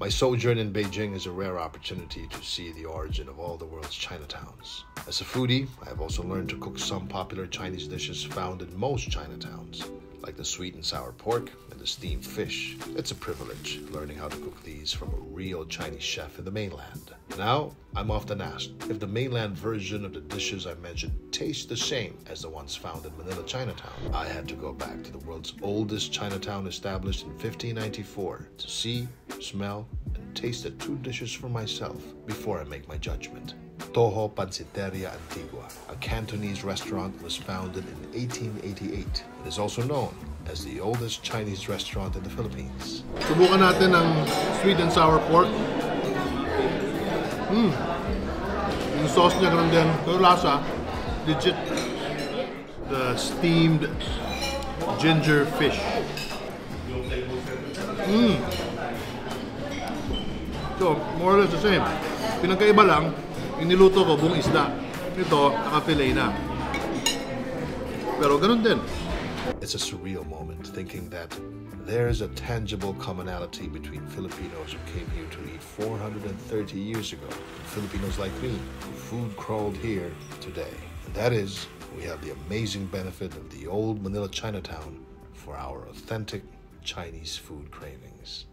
My sojourn in Beijing is a rare opportunity to see the origin of all the world's Chinatowns. As a foodie, I have also learned to cook some popular Chinese dishes found in most Chinatowns, like the sweet and sour pork and the steamed fish. It's a privilege learning how to cook these from a real Chinese chef in the mainland. Now, I'm often asked if the mainland version of the dishes I mentioned taste the same as the ones found in Manila Chinatown. I had to go back to the world's oldest Chinatown established in 1594 to see, smell, and taste the two dishes for myself before I make my judgment. Toho Panciteria Antigua, a Cantonese restaurant, was founded in 1888. It is also known as the oldest Chinese restaurant in the Philippines. Subukan natin ng sweet and sour pork. Mmm. Yung sauce niya ganun din. Pero lasa, legit. The steamed ginger fish. Mmm. More or less the same. Pinagkaiba lang, yung niluto ko buong isda. Ito, naka-fillet na. Pero ganun din. It's a surreal moment thinking that there's a tangible commonality between Filipinos who came here to eat 430 years ago and Filipinos like me who food crawled here today. And that is, we have the amazing benefit of the old Manila Chinatown for our authentic Chinese food cravings.